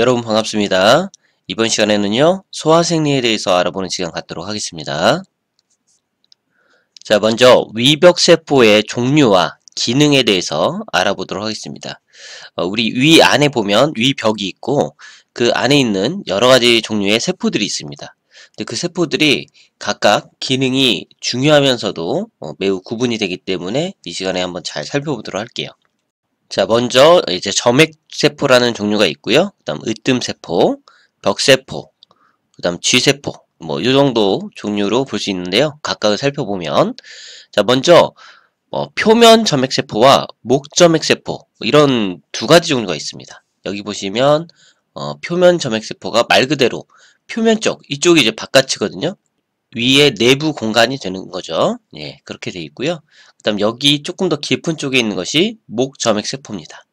여러분 반갑습니다. 이번 시간에는요, 소화생리에 대해서 알아보는 시간 갖도록 하겠습니다. 자, 먼저 위벽세포의 종류와 기능에 대해서 알아보도록 하겠습니다. 어, 우리 위 안에 보면 위벽이 있고 그 안에 있는 여러 가지 종류의 세포들이 있습니다. 근데 그 세포들이 각각 기능이 중요하면서도 어, 매우 구분이 되기 때문에 이 시간에 한번 잘 살펴보도록 할게요. 자, 먼저 이제 점액세포라는 종류가 있고요. 그 다음 으뜸세포, 벽세포, 그 다음 쥐세포, 뭐, 이 정도 종류로 볼 수 있는데요. 각각을 살펴보면. 자, 먼저, 어, 표면 점액세포와 목점액세포, 이런 두 가지 종류가 있습니다. 여기 보시면, 어, 표면 점액세포가 말 그대로 표면 쪽, 이쪽이 이제 바깥이거든요. 위에 내부 공간이 되는 거죠. 예, 그렇게 돼 있고요. 그 다음 여기 조금 더 깊은 쪽에 있는 것이 목 점액 세포입니다.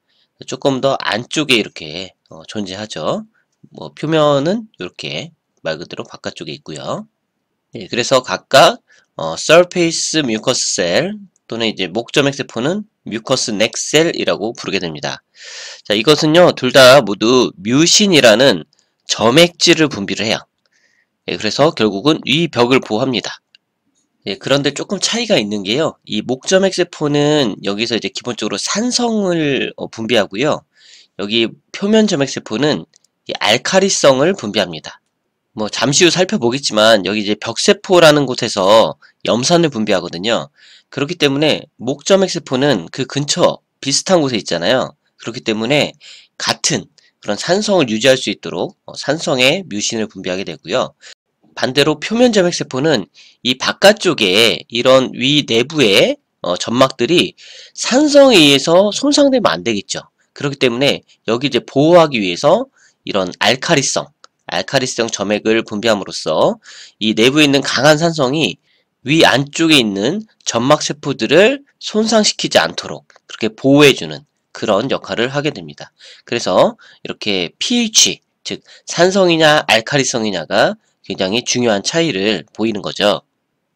조금 더 안쪽에 이렇게 어, 존재하죠. 뭐 표면은 이렇게 말 그대로 바깥쪽에 있고요. 예, 그래서 각각 어, surface mucous cell 또는 이제 목점액 세포는 mucous neck cell이라고 부르게 됩니다. 자, 이것은요, 둘 다 모두 뮤신이라는 점액질을 분비를 해요. 예, 그래서 결국은 위 벽을 보호합니다. 예, 그런데 조금 차이가 있는 게요. 이 목점액 세포는 여기서 이제 기본적으로 산성을 어, 분비하고요. 여기 표면 점액 세포는 알카리성을 분비합니다. 뭐 잠시 후 살펴보겠지만 여기 이제 벽세포라는 곳에서 염산을 분비하거든요. 그렇기 때문에 목점액 세포는 그 근처 비슷한 곳에 있잖아요. 그렇기 때문에 같은 그런 산성을 유지할 수 있도록 어, 산성의 뮤신을 분비하게 되고요. 반대로 표면 점액세포는 이 바깥쪽에 이런 위 내부의 어, 점막들이 산성에 의해서 손상되면 안 되겠죠. 그렇기 때문에 여기 이제 보호하기 위해서 이런 알카리성, 알카리성 점액을 분비함으로써 이 내부에 있는 강한 산성이 위 안쪽에 있는 점막 세포들을 손상시키지 않도록 그렇게 보호해주는 그런 역할을 하게 됩니다. 그래서 이렇게 pH, 즉 산성이냐 알카리성이냐가 굉장히 중요한 차이를 보이는 거죠.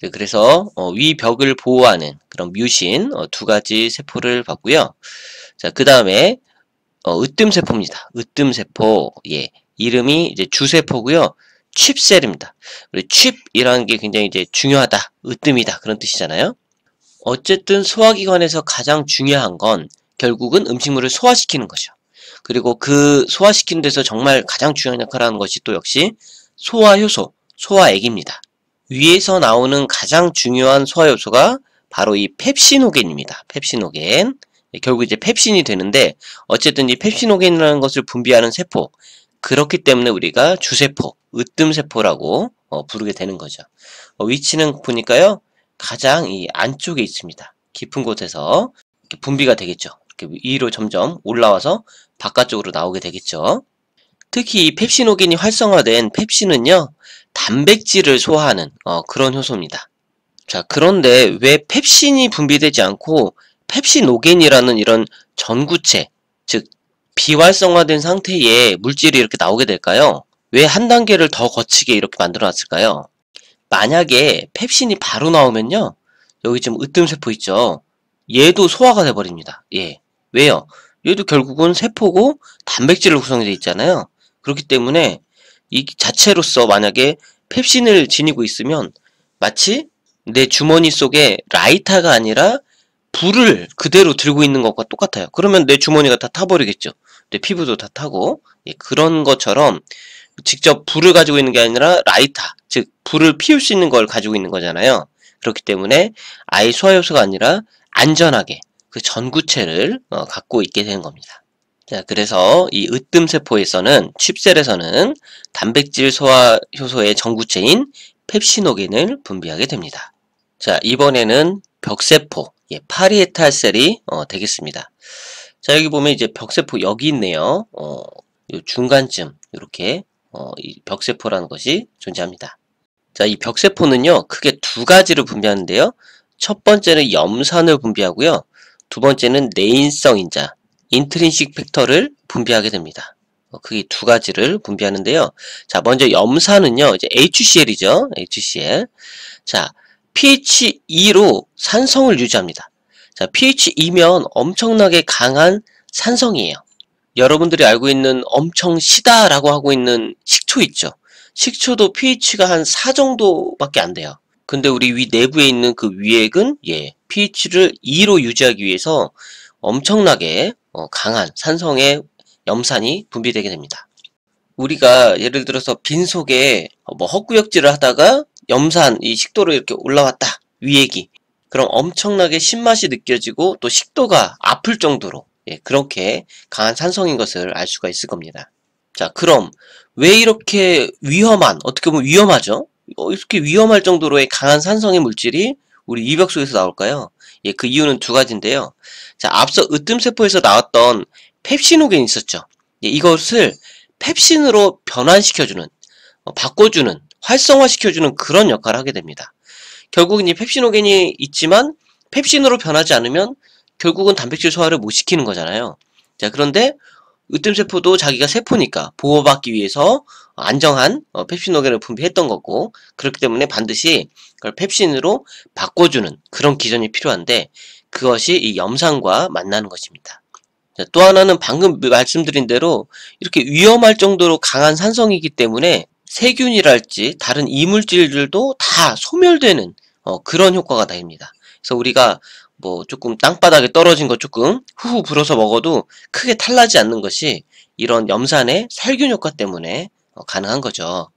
네, 그래서 어, 위 벽을 보호하는 그런 뮤신 어, 두 가지 세포를 봤고요. 자, 그 다음에 어, 으뜸세포입니다. 으뜸세포, 예, 이름이 이제 주세포고요. 칩셀입니다. 우리 칩이라는 게 굉장히 이제 중요하다, 으뜸이다 그런 뜻이잖아요. 어쨌든 소화기관에서 가장 중요한 건 결국은 음식물을 소화시키는 거죠. 그리고 그 소화시키는 데서 정말 가장 중요한 역할을 하는 것이 또 역시 소화효소, 소화액입니다. 위에서 나오는 가장 중요한 소화효소가 바로 이 펩시노겐입니다. 펩시노겐. 네, 결국 이제 펩신이 되는데 어쨌든 이 펩시노겐이라는 것을 분비하는 세포 그렇기 때문에 우리가 주세포, 으뜸세포라고 어, 부르게 되는 거죠. 어, 위치는 보니까요 가장 이 안쪽에 있습니다. 깊은 곳에서 분비가 되겠죠. 이렇게 위로 점점 올라와서 바깥쪽으로 나오게 되겠죠. 특히 이 펩시노겐이 활성화된 펩신은요, 단백질을 소화하는 어, 그런 효소입니다. 자, 그런데 왜 펩신이 분비되지 않고 펩시노겐이라는 이런 전구체, 즉 비활성화된 상태의 물질이 이렇게 나오게 될까요? 왜 한 단계를 더 거치게 이렇게 만들어 놨을까요? 만약에 펩신이 바로 나오면요. 여기 지금 으뜸세포 있죠? 얘도 소화가 돼버립니다. 예. 왜요? 얘도 결국은 세포고 단백질로 구성이 되어 있잖아요. 그렇기 때문에 이 자체로서 만약에 펩신을 지니고 있으면 마치 내 주머니 속에 라이터가 아니라 불을 그대로 들고 있는 것과 똑같아요. 그러면 내 주머니가 다 타버리겠죠. 내 피부도 다 타고 예, 그런 것처럼 직접 불을 가지고 있는 게 아니라 라이터, 즉 불을 피울 수 있는 걸 가지고 있는 거잖아요. 그렇기 때문에 아예 소화효소가 아니라 안전하게 그 전구체를 어, 갖고 있게 되는 겁니다. 자, 그래서 이 으뜸세포에서는 칩셀에서는 단백질 소화 효소의 전구체인 펩시노겐을 분비하게 됩니다. 자, 이번에는 벽세포, 예, 파리에탈셀이 어, 되겠습니다. 자, 여기 보면 이제 벽세포 여기 있네요. 어, 중간쯤 이렇게 어, 이 벽세포라는 것이 존재합니다. 자, 이 벽세포는요, 크게 두 가지를 분비하는데요. 첫 번째는 염산을 분비하고요. 두 번째는 내인성 인자, 인트린식 팩터를 분비하게 됩니다. 어, 크게 두 가지를 분비하는데요. 자, 먼저 염산은요, 이제 HCl이죠. HCl. 자, pH 2로 산성을 유지합니다. 자, pH 2면 엄청나게 강한 산성이에요. 여러분들이 알고 있는 엄청 시다라고 하고 있는 식초 있죠. 식초도 pH가 한 4 정도밖에 안 돼요. 근데 우리 위 내부에 있는 그 위액은 예, pH를 2로 유지하기 위해서 엄청나게 어, 강한 산성의 염산이 분비되게 됩니다. 우리가 예를 들어서 빈속에 뭐 헛구역질을 하다가 염산, 이 식도로 이렇게 올라왔다. 위액이. 그럼 엄청나게 신맛이 느껴지고 또 식도가 아플 정도로 예, 그렇게 강한 산성인 것을 알 수가 있을 겁니다. 자, 그럼 왜 이렇게 위험한, 어떻게 보면 위험하죠? 어, 이렇게 위험할 정도로의 강한 산성의 물질이 우리 위벽 속에서 나올까요? 예, 그 이유는 두 가지인데요. 자, 앞서 으뜸세포에서 나왔던 펩시노겐이 있었죠. 예, 이것을 펩신으로 변환시켜주는, 어, 바꿔주는, 활성화시켜주는 그런 역할을 하게 됩니다. 결국은 이 펩시노겐이 있지만 펩신으로 변하지 않으면 결국은 단백질 소화를 못 시키는 거잖아요. 자, 그런데 으뜸세포도 자기가 세포니까 보호받기 위해서 안정한 어, 펩신노겐을 분비했던 거고 그렇기 때문에 반드시 그걸 펩신으로 바꿔주는 그런 기전이 필요한데 그것이 이 염산과 만나는 것입니다. 자, 또 하나는 방금 말씀드린 대로 이렇게 위험할 정도로 강한 산성이기 때문에 세균이랄지 다른 이물질들도 다 소멸되는 어, 그런 효과가 다입니다. 그래서 우리가 뭐 조금 땅바닥에 떨어진 거 조금 후후 불어서 먹어도 크게 탈나지 않는 것이 이런 염산의 살균 효과 때문에 어, 가능한 거죠.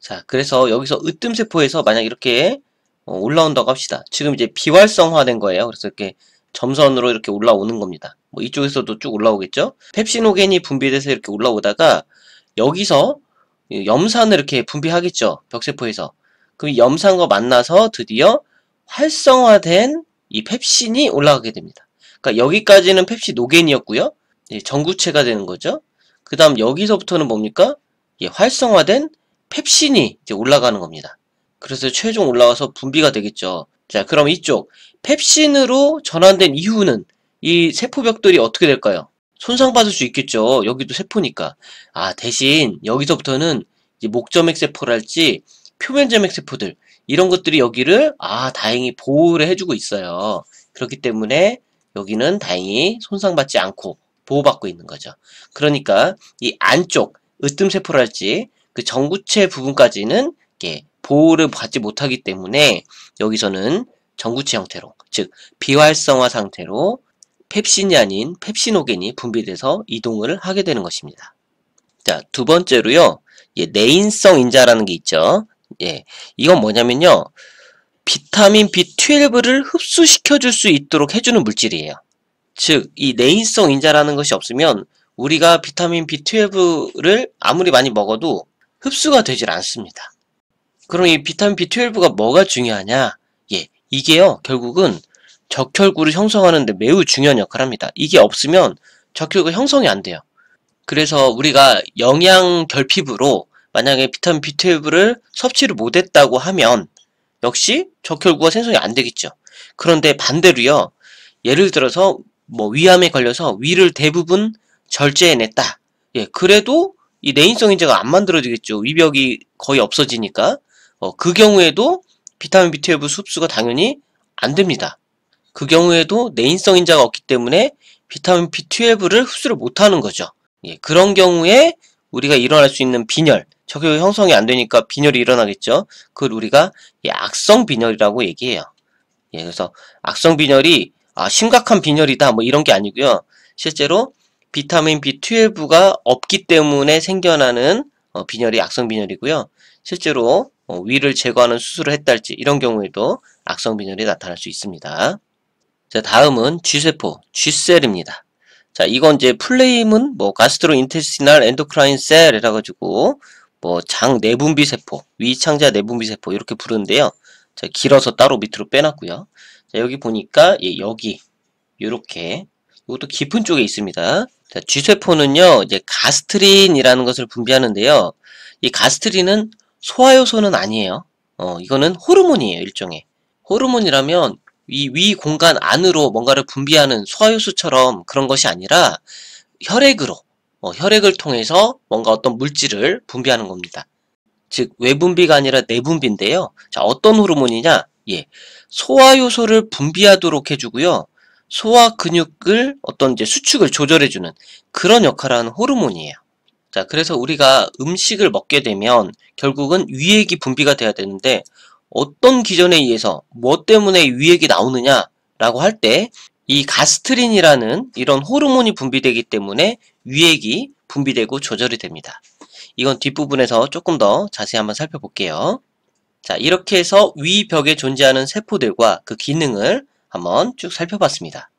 자, 그래서 여기서 으뜸세포에서 만약 이렇게 어, 올라온다고 합시다. 지금 이제 비활성화된 거예요. 그래서 이렇게 점선으로 이렇게 올라오는 겁니다. 뭐 이쪽에서도 쭉 올라오겠죠? 펩시노겐이 분비돼서 이렇게 올라오다가 여기서 염산을 이렇게 분비하겠죠. 벽세포에서. 그럼 염산과 만나서 드디어 활성화된 이 펩신이 올라가게 됩니다. 그러니까 여기까지는 펩시노겐이었고요. 전구체가 되는 거죠. 그 다음 여기서부터는 뭡니까? 예, 활성화된 펩신이 이제 올라가는 겁니다. 그래서 최종 올라와서 분비가 되겠죠. 자, 그럼 이쪽 펩신으로 전환된 이후는 이 세포벽들이 어떻게 될까요? 손상받을 수 있겠죠. 여기도 세포니까. 아, 대신 여기서부터는 목점액 세포랄지 표면점액 세포들 이런 것들이 여기를 아 다행히 보호를 해주고 있어요. 그렇기 때문에 여기는 다행히 손상받지 않고 보호받고 있는 거죠. 그러니까 이 안쪽 으뜸세포랄지 그 전구체 부분까지는 이게 보호를 받지 못하기 때문에 여기서는 전구체 형태로 즉 비활성화 상태로 펩신이 아닌 펩시노겐이 분비돼서 이동을 하게 되는 것입니다. 자, 두 번째로요. 예, 내인성 인자라는 게 있죠. 예, 이건 뭐냐면요. 비타민 B12를 흡수시켜 줄 수 있도록 해주는 물질이에요. 즉, 이 내인성 인자라는 것이 없으면 우리가 비타민 B12를 아무리 많이 먹어도 흡수가 되질 않습니다. 그럼 이 비타민 B12가 뭐가 중요하냐? 예, 이게요, 결국은 적혈구를 형성하는데 매우 중요한 역할을 합니다. 이게 없으면 적혈구 형성이 안 돼요. 그래서 우리가 영양 결핍으로 만약에 비타민 B12를 섭취를 못했다고 하면 역시 적혈구가 생성이 안 되겠죠. 그런데 반대로요. 예를 들어서 뭐 위암에 걸려서 위를 대부분 절제해냈다. 예, 그래도 이 내인성 인자가 안 만들어지겠죠. 위벽이 거의 없어지니까. 어, 그 경우에도 비타민 B12 흡수가 당연히 안 됩니다. 그 경우에도 내인성 인자가 없기 때문에 비타민 B12를 흡수를 못하는 거죠. 예, 그런 경우에 우리가 일어날 수 있는 빈혈, 적혈 형성이 안 되니까 빈혈이 일어나겠죠. 그걸 우리가 악성 빈혈이라고 얘기해요. 예, 그래서 악성 빈혈이 아, 심각한 빈혈이다 뭐 이런 게 아니고요. 실제로 비타민 B12가 없기 때문에 생겨나는 어, 빈혈이 악성 빈혈이고요. 실제로 어, 위를 제거하는 수술을 했다 할지 이런 경우에도 악성 빈혈이 나타날 수 있습니다. 자, 다음은 G세포, G셀입니다. 자, 이건 이제 full name은 뭐 gastrointestinal endocrine cell 해가지고 뭐 장 내분비 세포, 위창자 내분비 세포 이렇게 부르는데요. 자, 길어서 따로 밑으로 빼놨고요. 자, 여기 보니까 예, 여기 이렇게 이것도 깊은 쪽에 있습니다. 자, G세포는요, 이제 가스트린이라는 것을 분비하는데요. 이 가스트린은 소화효소는 아니에요. 어, 이거는 호르몬이에요, 일종의. 호르몬이라면 이 위 공간 안으로 뭔가를 분비하는 소화효소처럼 그런 것이 아니라 혈액으로 어, 혈액을 통해서 뭔가 어떤 물질을 분비하는 겁니다. 즉 외분비가 아니라 내분비인데요. 자 어떤 호르몬이냐? 예, 소화효소를 분비하도록 해주고요. 소화 근육을 어떤 이제 수축을 조절해주는 그런 역할을 하는 호르몬이에요. 자, 그래서 우리가 음식을 먹게 되면 결국은 위액이 분비가 돼야 되는데 어떤 기전에 의해서 뭐 때문에 위액이 나오느냐라고 할 때 이 가스트린이라는 이런 호르몬이 분비되기 때문에 위액이 분비되고 조절이 됩니다. 이건 뒷부분에서 조금 더 자세히 한번 살펴볼게요. 자, 이렇게 해서 위 벽에 존재하는 세포들과 그 기능을 한번 쭉 살펴봤습니다.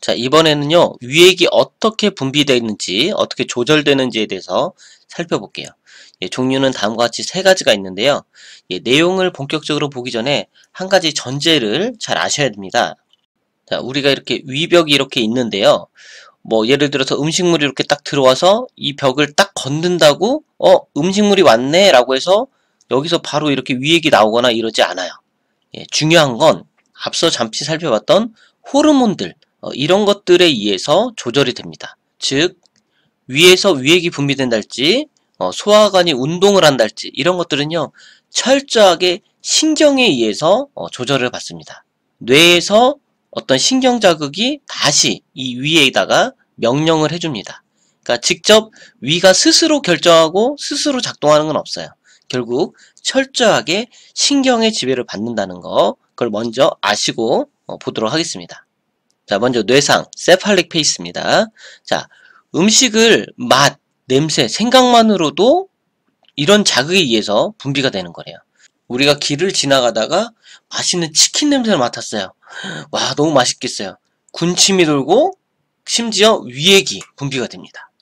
자, 이번에는요, 위액이 어떻게 분비되는지, 어떻게 조절되는지에 대해서 살펴볼게요. 예, 종류는 다음과 같이 세 가지가 있는데요. 예, 내용을 본격적으로 보기 전에 한 가지 전제를 잘 아셔야 됩니다. 자, 우리가 이렇게 위벽이 이렇게 있는데요. 뭐 예를 들어서 음식물이 이렇게 딱 들어와서 이 벽을 딱 걷는다고 어 음식물이 왔네 라고 해서 여기서 바로 이렇게 위액이 나오거나 이러지 않아요. 예, 중요한 건 앞서 잠시 살펴봤던 호르몬들 어, 이런 것들에 의해서 조절이 됩니다. 즉 위에서 위액이 분비된달지 어, 소화관이 운동을 한달지 이런 것들은요 철저하게 신경에 의해서 어, 조절을 받습니다. 뇌에서 어떤 신경 자극이 다시 이 위에다가 명령을 해줍니다. 그러니까 직접 위가 스스로 결정하고 스스로 작동하는 건 없어요. 결국 철저하게 신경의 지배를 받는다는 거 그걸 먼저 아시고 어, 보도록 하겠습니다. 자, 먼저 뇌상, 세팔릭 페이스입니다. 자, 음식을 맛, 냄새, 생각만으로도 이런 자극에 의해서 분비가 되는 거래요. 우리가 길을 지나가다가 맛있는 치킨 냄새를 맡았어요. 와, 너무 맛있겠어요. 군침이 돌고 심지어 위액이 분비가 됩니다.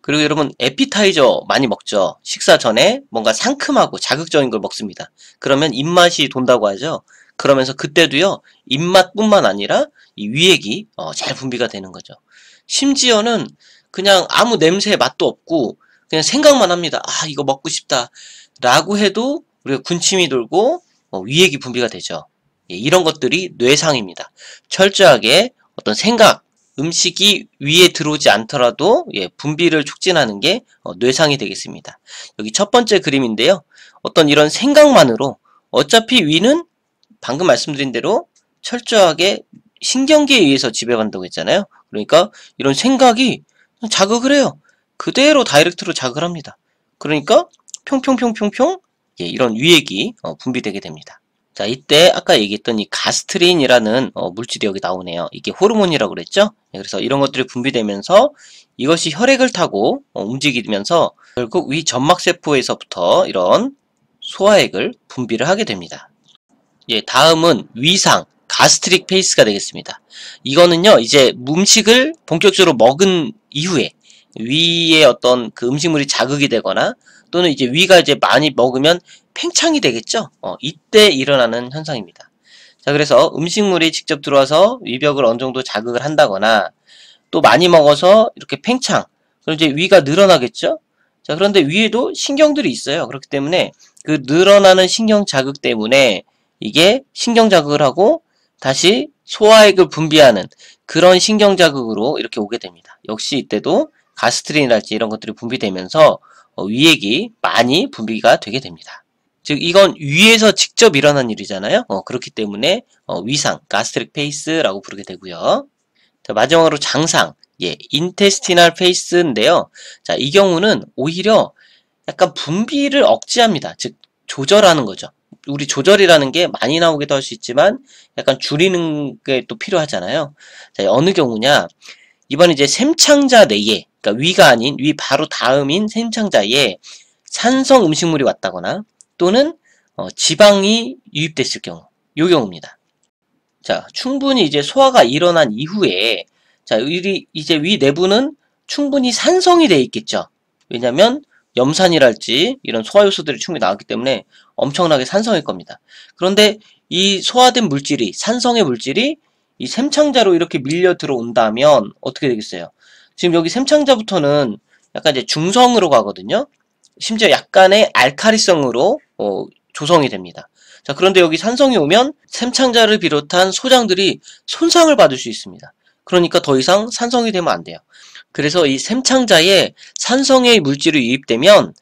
그리고 여러분 에피타이저 많이 먹죠. 식사 전에 뭔가 상큼하고 자극적인 걸 먹습니다. 그러면 입맛이 돈다고 하죠. 그러면서 그때도요 입맛뿐만 아니라 이 위액이 어, 잘 분비가 되는 거죠. 심지어는 그냥 아무 냄새 맛도 없고 그냥 생각만 합니다. 아 이거 먹고 싶다 라고 해도 우리가 군침이 돌고 어, 위액이 분비가 되죠. 예, 이런 것들이 뇌상입니다. 철저하게 어떤 생각, 음식이 위에 들어오지 않더라도 예, 분비를 촉진하는 게 어, 뇌상이 되겠습니다. 여기 첫 번째 그림인데요. 어떤 이런 생각만으로 어차피 위는 방금 말씀드린 대로 철저하게 신경계에 의해서 지배받는다고 했잖아요. 그러니까 이런 생각이 자극을 해요. 그대로 다이렉트로 자극을 합니다. 그러니까 평평평평평 예, 이런 위액이 어, 분비되게 됩니다. 자, 이때 아까 얘기했던 이 가스트린이라는 어, 물질이 여기 나오네요. 이게 호르몬이라고 그랬죠? 네, 그래서 이런 것들이 분비되면서 이것이 혈액을 타고 어, 움직이면서 결국 위 점막세포에서부터 이런 소화액을 분비를 하게 됩니다. 예, 다음은 위상, gastric phase가 되겠습니다. 이거는요, 이제 음식을 본격적으로 먹은 이후에 위에 어떤 그 음식물이 자극이 되거나 또는 이제 위가 이제 많이 먹으면 팽창이 되겠죠? 어, 이때 일어나는 현상입니다. 자, 그래서 음식물이 직접 들어와서 위벽을 어느 정도 자극을 한다거나 또 많이 먹어서 이렇게 팽창, 그럼 이제 위가 늘어나겠죠? 자, 그런데 위에도 신경들이 있어요. 그렇기 때문에 그 늘어나는 신경 자극 때문에 이게 신경 자극을 하고 다시 소화액을 분비하는 그런 신경 자극으로 이렇게 오게 됩니다. 역시 이때도 가스트린이랄지 이런 것들이 분비되면서 어, 위액이 많이 분비가 되게 됩니다. 즉 이건 위에서 직접 일어난 일이잖아요. 어, 그렇기 때문에 어, 위상, gastric phase라고 부르게 되고요. 자, 마지막으로 장상, 예, intestinal phase인데요. 자, 이 경우는 오히려 약간 분비를 억제합니다. 즉 조절하는 거죠. 우리 조절이라는 게 많이 나오기도 할 수 있지만 약간 줄이는 게 또 필요하잖아요. 자, 어느 경우냐? 이번 이제 샘창자 내에, 그러니까 위가 아닌 위 바로 다음인 샘창자에 산성 음식물이 왔다거나 또는 어, 지방이 유입됐을 경우 요 경우입니다. 자, 충분히 이제 소화가 일어난 이후에 자, 우리 이제 위 내부는 충분히 산성이 되어 있겠죠. 왜냐면 염산이랄지 이런 소화 요소들이 충분히 나왔기 때문에 엄청나게 산성일 겁니다. 그런데 이 소화된 물질이 산성의 물질이 이 샘창자로 이렇게 밀려 들어온다면 어떻게 되겠어요? 지금 여기 샘창자부터는 약간 이제 중성으로 가거든요. 심지어 약간의 알카리성으로 어, 조성이 됩니다. 자, 그런데 여기 산성이 오면 샘창자를 비롯한 소장들이 손상을 받을 수 있습니다. 그러니까 더 이상 산성이 되면 안 돼요. 그래서 이 샘창자에 산성의 물질이 유입되면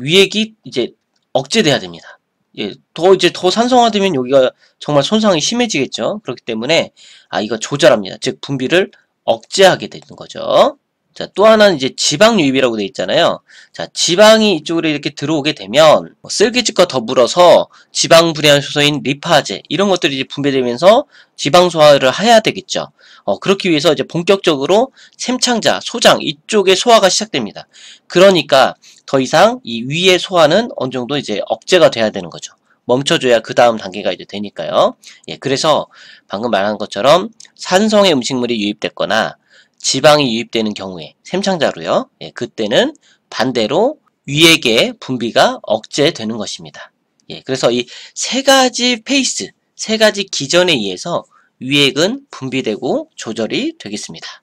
위액이 이제 억제돼야 됩니다. 예, 더 이제 더 산성화되면 여기가 정말 손상이 심해지겠죠. 그렇기 때문에 아 이거 조절합니다. 즉 분비를 억제하게 되는 거죠. 자, 또 하나는 이제 지방 유입이라고 되어 있잖아요. 자, 지방이 이쪽으로 이렇게 들어오게 되면 뭐 쓸기질과 더불어서 지방 분해한 효소인 리파제 이런 것들이 이제 분배되면서 지방 소화를 해야 되겠죠. 어, 그렇기 위해서 이제 본격적으로 샘창자, 소장 이쪽에 소화가 시작됩니다. 그러니까 더 이상 이 위의 소화는 어느 정도 이제 억제가 돼야 되는 거죠. 멈춰줘야 그 다음 단계가 이제 되니까요. 예, 그래서 방금 말한 것처럼 산성의 음식물이 유입됐거나 지방이 유입되는 경우에 샘창자로요. 예, 그때는 반대로 위액의 분비가 억제되는 것입니다. 예, 그래서 이 세 가지 phase, 세 가지 기전에 의해서 위액은 분비되고 조절이 되겠습니다.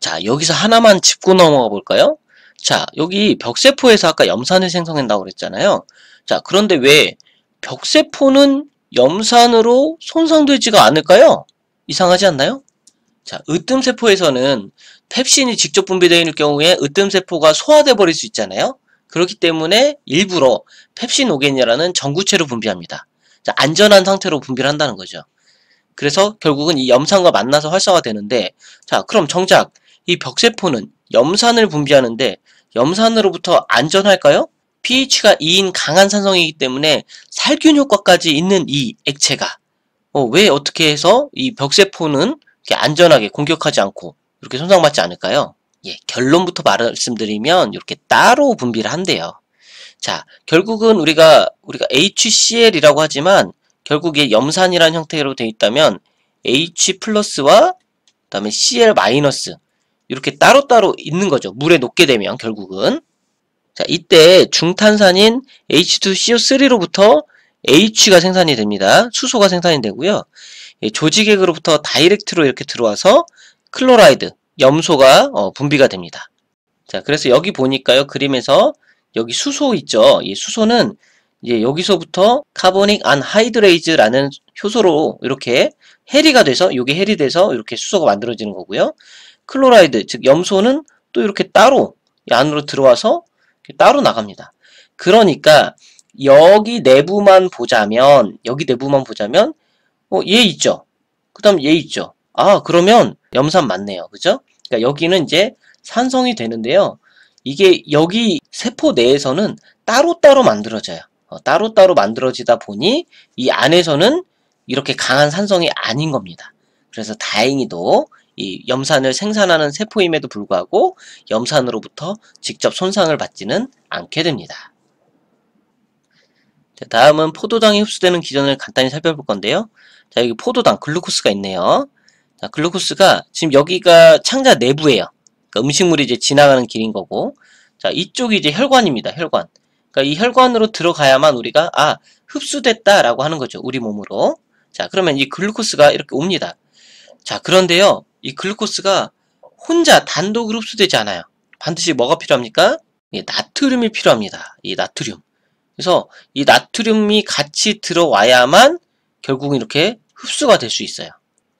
자, 여기서 하나만 짚고 넘어가 볼까요? 자, 여기 벽세포에서 아까 염산을 생성한다고 그랬잖아요. 자, 그런데 왜 벽세포는 염산으로 손상되지가 않을까요? 이상하지 않나요? 자, 으뜸세포에서는 펩신이 직접 분비되어 있는 경우에 으뜸세포가 소화돼 버릴 수 있잖아요. 그렇기 때문에 일부러 펩신오겐이라는 전구체로 분비합니다. 자, 안전한 상태로 분비를 한다는 거죠. 그래서 결국은 이 염산과 만나서 활성화되는데 자, 그럼 정작 이 벽세포는 염산을 분비하는데 염산으로부터 안전할까요? pH가 2인 강한 산성이기 때문에 살균 효과까지 있는 이 액체가 어, 왜 어떻게 해서 이 벽세포는 이렇게 안전하게 공격하지 않고 이렇게 손상받지 않을까요? 예, 결론부터 말씀드리면 이렇게 따로 분비를 한대요. 자, 결국은 우리가 우리가 HCl이라고 하지만 결국에 염산이라는 형태로 되어 있다면 H 플러스와 그다음에 Cl 마이너스 이렇게 따로따로 있는 거죠. 물에 녹게 되면 결국은 자, 이때 중탄산인 H2CO3로부터 H가 생산이 됩니다. 수소가 생산이 되고요. 조직액으로부터 direct로 이렇게 들어와서 chloride, 염소가 어, 분비가 됩니다. 자, 그래서 여기 보니까요. 그림에서 여기 수소 있죠. 이 수소는 이제 여기서부터 carbonic anhydrase라는 효소로 이렇게 해리가 돼서 이게 해리 돼서 이렇게 수소가 만들어지는 거고요. 클로라이드, 즉 염소는 또 이렇게 따로 안으로 들어와서 따로 나갑니다. 그러니까 여기 내부만 보자면 여기 내부만 보자면 어, 얘 있죠. 그 다음 얘 있죠. 아 그러면 염산 맞네요. 그죠? 그러니까 여기는 이제 산성이 되는데요. 이게 여기 세포 내에서는 따로따로 만들어져요. 어, 따로따로 만들어지다 보니 이 안에서는 이렇게 강한 산성이 아닌 겁니다. 그래서 다행히도 이 염산을 생산하는 세포임에도 불구하고 염산으로부터 직접 손상을 받지는 않게 됩니다. 자, 다음은 포도당이 흡수되는 기전을 간단히 살펴볼 건데요. 자, 여기 포도당, 글루코스가 있네요. 자, 글루코스가 지금 여기가 창자 내부예요. 그러니까 음식물이 이제 지나가는 길인 거고. 자, 이쪽이 이제 혈관입니다. 혈관. 그러니까 이 혈관으로 들어가야만 우리가 아, 흡수됐다라고 하는 거죠. 우리 몸으로. 자, 그러면 이 글루코스가 이렇게 옵니다. 자, 그런데요. 이 글루코스가 혼자 단독으로 흡수되지 않아요. 반드시 뭐가 필요합니까? 예, 나트륨이 필요합니다. 이 나트륨. 그래서 이 나트륨이 같이 들어와야만 결국은 이렇게 흡수가 될 수 있어요.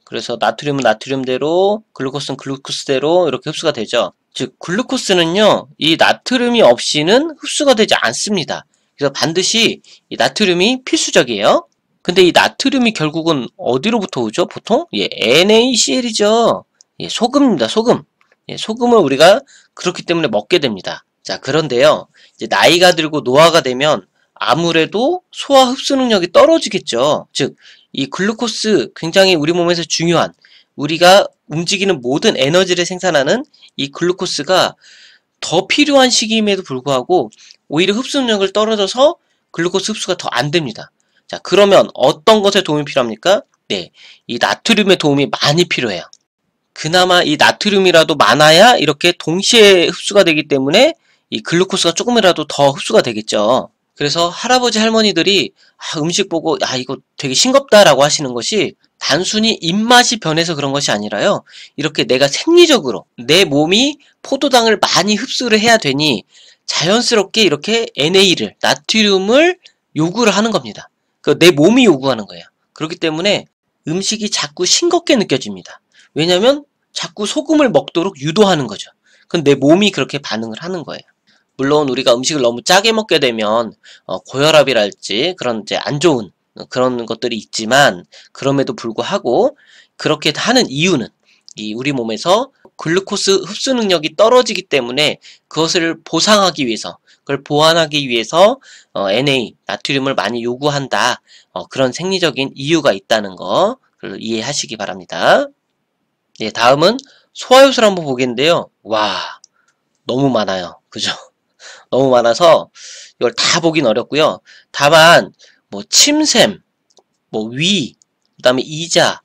그래서 나트륨은 나트륨대로, 글루코스는 글루코스대로 이렇게 흡수가 되죠. 즉, 글루코스는요, 이 나트륨이 없이는 흡수가 되지 않습니다. 그래서 반드시 이 나트륨이 필수적이에요. 근데 이 나트륨이 결국은 어디로부터 오죠? 보통? 예, NaCl이죠. 예, 소금입니다. 소금. 예, 소금을 우리가 그렇기 때문에 먹게 됩니다. 자, 그런데요. 이제 나이가 들고 노화가 되면 아무래도 소화 흡수 능력이 떨어지겠죠. 즉, 이 글루코스 굉장히 우리 몸에서 중요한 우리가 움직이는 모든 에너지를 생산하는 이 글루코스가 더 필요한 시기임에도 불구하고 오히려 흡수 능력을 떨어져서 글루코스 흡수가 더 안 됩니다. 자, 그러면 어떤 것에 도움이 필요합니까? 네, 이 나트륨의 도움이 많이 필요해요. 그나마 이 나트륨이라도 많아야 이렇게 동시에 흡수가 되기 때문에 이 글루코스가 조금이라도 더 흡수가 되겠죠. 그래서 할아버지 할머니들이 아, 음식 보고 아 이거 되게 싱겁다라고 하시는 것이 단순히 입맛이 변해서 그런 것이 아니라요. 이렇게 내가 생리적으로 내 몸이 포도당을 많이 흡수를 해야 되니 자연스럽게 이렇게 NA를 나트륨을 요구를 하는 겁니다. 그 내 몸이 요구하는 거예요. 그렇기 때문에 음식이 자꾸 싱겁게 느껴집니다. 왜냐하면 자꾸 소금을 먹도록 유도하는 거죠. 그건 내 몸이 그렇게 반응을 하는 거예요. 물론 우리가 음식을 너무 짜게 먹게 되면 어, 고혈압이랄지 그런 이제 안 좋은 그런 것들이 있지만 그럼에도 불구하고 그렇게 하는 이유는 이 우리 몸에서 글루코스 흡수 능력이 떨어지기 때문에 그것을 보상하기 위해서 그걸 보완하기 위해서 어, Na 나트륨을 많이 요구한다 어, 그런 생리적인 이유가 있다는 거 이해하시기 바랍니다. 예, 다음은 소화효소를 한번 보겠는데요. 와 너무 많아요. 그죠? 너무 많아서 이걸 다 보긴 어렵고요. 다만 뭐 침샘, 뭐 위, 그다음에 이자,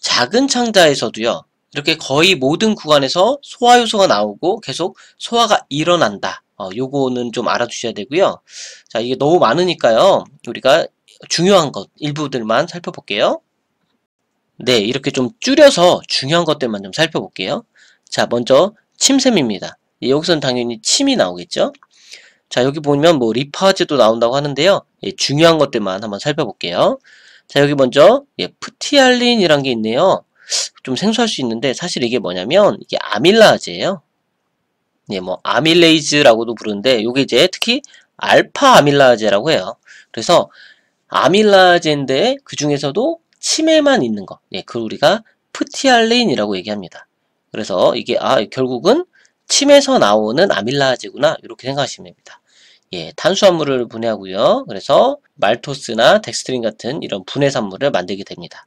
작은 창자에서도요. 이렇게 거의 모든 구간에서 소화 요소가 나오고 계속 소화가 일어난다. 어, 요거는 좀 알아두셔야 되고요. 자, 이게 너무 많으니까요. 우리가 중요한 것 일부들만 살펴볼게요. 네, 이렇게 좀 줄여서 중요한 것들만 좀 살펴볼게요. 자, 먼저 침샘입니다. 여기서는 당연히 침이 나오겠죠. 자, 여기 보면 뭐 리파제도 나온다고 하는데요. 예, 중요한 것들만 한번 살펴볼게요. 자, 여기 먼저 예, 프티알린이란 게 있네요. 좀 생소할 수 있는데 사실 이게 뭐냐면 이게 아밀라제예요. 예, 뭐 amylase라고도 부르는데 이게 이제 특히 알파 아밀라제라고 해요. 그래서 아밀라제인데 그 중에서도 침에만 있는 거. 예, 그걸 우리가 프티알린이라고 얘기합니다. 그래서 이게 아 결국은 침에서 나오는 아밀라제구나 이렇게 생각하시면 됩니다. 예, 탄수화물을 분해하고요. 그래서 말토스나 덱스트린 같은 이런 분해산물을 만들게 됩니다.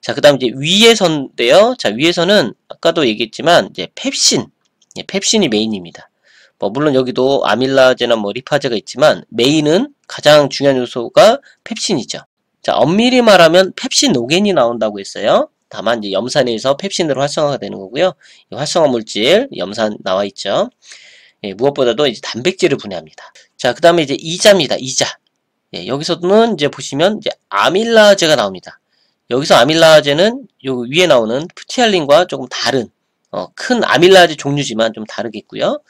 자, 그 다음 이제 위에서인데요. 자, 위에서는 아까도 얘기했지만 이제 펩신, 예, 펩신이 main입니다. 뭐 물론 여기도 아밀라제나 뭐 리파제가 있지만 main은 가장 중요한 효소가 펩신이죠. 자, 엄밀히 말하면 펩시노겐이 나온다고 했어요. 다만 이제 염산에서 펩신으로 활성화가 되는 거고요. 활성화 물질 염산 나와 있죠. 예, 무엇보다도 이제 단백질을 분해합니다. 자, 그 다음에 이제 이자입니다. 이자. 예, 여기서는 이제 보시면 이제 아밀라제가 나옵니다. 여기서 아밀라제는 요 위에 나오는 푸티알린과 조금 다른 어, 큰 아밀라제 종류지만 좀 다르겠고요.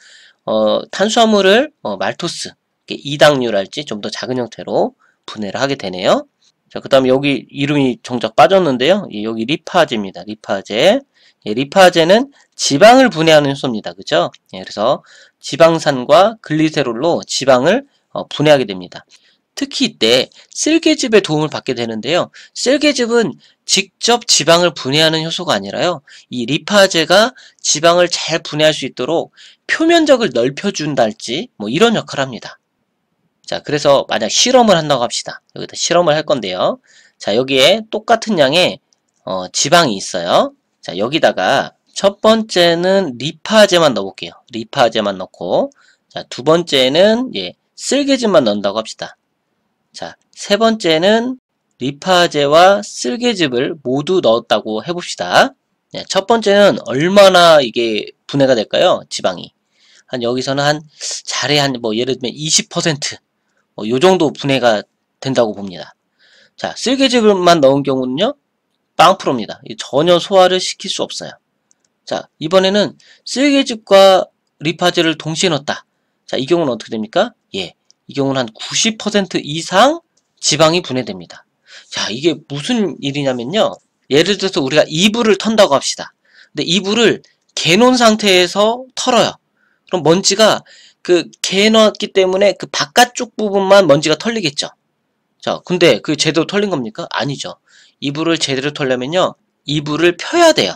어, 탄수화물을 어, 말토스, 이당류랄지 좀 더 작은 형태로 분해를 하게 되네요. 자, 그 다음에 여기 이름이 정작 빠졌는데요. 예, 여기 리파제입니다. 리파제. 예, 리파제는 지방을 분해하는 효소입니다. 그죠? 예, 그래서 지방산과 글리세롤로 지방을 어, 분해하게 됩니다. 특히 이때 쓸개즙의 도움을 받게 되는데요. 쓸개즙은 직접 지방을 분해하는 효소가 아니라요. 이 리파제가 지방을 잘 분해할 수 있도록 표면적을 넓혀준다 할지 뭐 이런 역할을 합니다. 자, 그래서 만약 실험을 한다고 합시다. 여기다 실험을 할 건데요. 자, 여기에 똑같은 양의 어, 지방이 있어요. 자, 여기다가 첫 번째는 리파제만 넣어볼게요. 리파제만 넣고 자, 두 번째는 예, 쓸개즙만 넣는다고 합시다. 자, 세 번째는 리파제와 쓸개즙을 모두 넣었다고 해봅시다. 네, 첫 번째는 얼마나 이게 분해가 될까요? 지방이. 한 여기서는 한 잘해 한 뭐 예를 들면 20% 뭐, 요 정도 분해가 된다고 봅니다. 자, 쓸개즙만 넣은 경우는요, 빵프로입니다. 전혀 소화를 시킬 수 없어요. 자, 이번에는 쓸개즙과 리파제를 동시에 넣었다. 자, 이 경우는 어떻게 됩니까? 예, 이 경우는 한 90% 이상 지방이 분해됩니다. 자, 이게 무슨 일이냐면요. 예를 들어서 우리가 이불을 턴다고 합시다. 근데 이불을 개놓은 상태에서 털어요. 그럼 먼지가 그 개 넣었기 때문에 그 바깥쪽 부분만 먼지가 털리겠죠. 자, 근데 그 제대로 털린 겁니까? 아니죠. 이불을 제대로 털려면요. 이불을 펴야 돼요.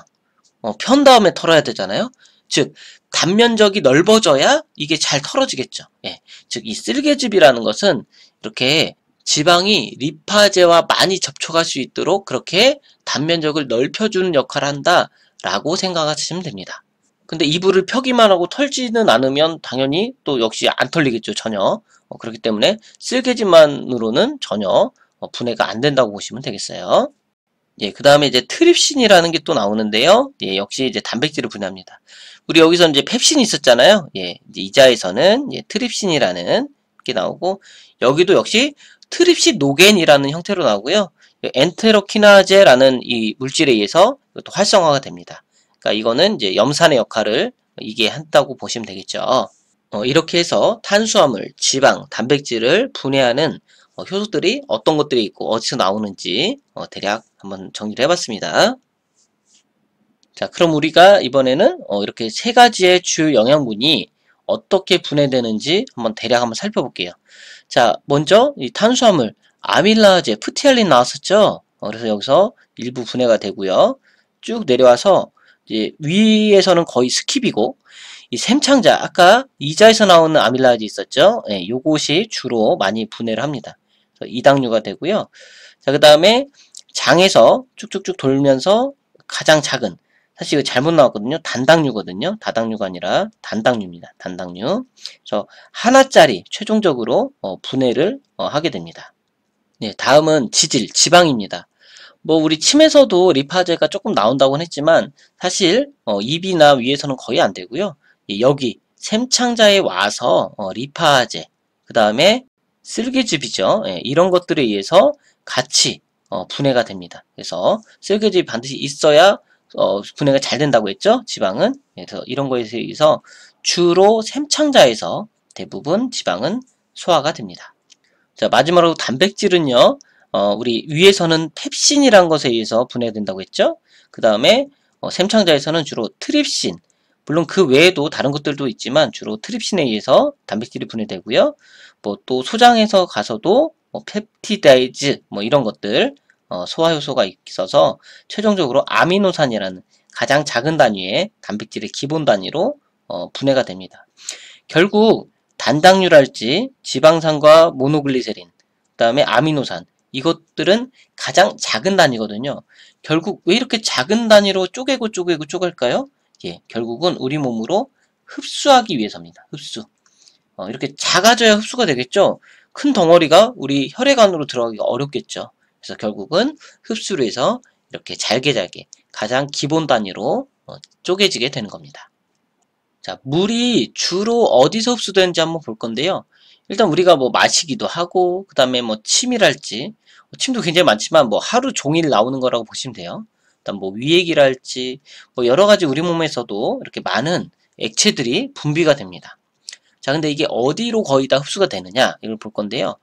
어, 편 다음에 털어야 되잖아요. 즉, 단면적이 넓어져야 이게 잘 털어지겠죠. 예. 즉, 이 쓸개즙이라는 것은 이렇게 지방이 리파제와 많이 접촉할 수 있도록 그렇게 단면적을 넓혀주는 역할을 한다라고 생각하시면 됩니다. 근데 이불을 펴기만 하고 털지는 않으면 당연히 또 역시 안 털리겠죠 전혀. 어, 그렇기 때문에 쓸개즙만으로는 전혀 어, 분해가 안 된다고 보시면 되겠어요. 예, 그 다음에 이제 트립신이라는 게 또 나오는데요. 예, 역시 이제 단백질을 분해합니다. 우리 여기서 이제 펩신이 있었잖아요. 예, 이자에서는 예, 트립신이라는 게 나오고 여기도 역시 트립신 노겐이라는 형태로 나오고요. 엔테로키나제라는 이 물질에 의해서 이것도 활성화가 됩니다 그러니까 이거는 이제 염산의 역할을 이게 한다고 보시면 되겠죠. 어, 이렇게 해서 탄수화물, 지방, 단백질을 분해하는 어, 효소들이 어떤 것들이 있고 어디서 나오는지 어, 대략 한번 정리를 해봤습니다. 자, 그럼 우리가 이번에는 어, 이렇게 세 가지의 주 영양분이 어떻게 분해되는지 한번 대략 한번 살펴볼게요. 자, 먼저 이 탄수화물 아밀라제, 프티알린 나왔었죠? 어, 그래서 여기서 일부 분해가 되고요. 쭉 내려와서 이제 위에서는 거의 스킵이고 이 샘창자 아까 이자에서 나오는 아밀라제 있었죠? 예, 요것이 주로 많이 분해를 합니다. 이당류가 되고요. 자, 그 다음에 장에서 쭉쭉쭉 돌면서 가장 작은 사실 이거 잘못 나왔거든요. 단당류거든요. 다당류가 아니라 단당류입니다. 단당류. 그래서 하나짜리 최종적으로 어, 분해를 어, 하게 됩니다. 네, 다음은 지질, 지방입니다. 뭐 우리 침에서도 리파제가 조금 나온다고는 했지만 사실 어, 입이나 위에서는 거의 안 되고요. 여기 샘창자에 와서 어, 리파제, 그 다음에 쓸개즙이죠. 예, 이런 것들에 의해서 같이 어, 분해가 됩니다. 그래서 쓸개즙이 반드시 있어야 어, 분해가 잘 된다고 했죠. 지방은. 예, 그래서 이런 거에 의해서 주로 샘창자에서 대부분 지방은 소화가 됩니다. 자 마지막으로 단백질은요. 어, 우리 위에서는 펩신이라는 것에 의해서 분해된다고 했죠. 그 다음에 어, 샘창자에서는 주로 트립신, 물론 그 외에도 다른 것들도 있지만 주로 트립신에 의해서 단백질이 분해되고요. 뭐 또 소장에서 가서도 뭐 펩티다이즈 뭐 이런 것들 어, 소화 효소가 있어서 최종적으로 아미노산이라는 가장 작은 단위의 단백질의 기본 단위로 어, 분해가 됩니다. 결국 단당류랄지 지방산과 모노글리세린 그 다음에 아미노산 이것들은 가장 작은 단위거든요. 결국 왜 이렇게 작은 단위로 쪼개고 쪼개고 쪼갤까요? 예, 결국은 우리 몸으로 흡수하기 위해서입니다. 흡수. 어, 이렇게 작아져야 흡수가 되겠죠? 큰 덩어리가 우리 혈액 안으로 들어가기가 어렵겠죠. 그래서 결국은 흡수를 해서 이렇게 잘게 잘게 가장 기본 단위로 어, 쪼개지게 되는 겁니다. 자, 물이 주로 어디서 흡수되는지 한번 볼 건데요. 일단 우리가 뭐 마시기도 하고 그 다음에 뭐 침이랄지 침도 굉장히 많지만 뭐 하루 종일 나오는 거라고 보시면 돼요. 일단 뭐 위액이랄지 뭐 여러 가지 우리 몸에서도 이렇게 많은 액체들이 분비가 됩니다. 자, 근데 이게 어디로 거의 다 흡수가 되느냐 이걸 볼 건데요.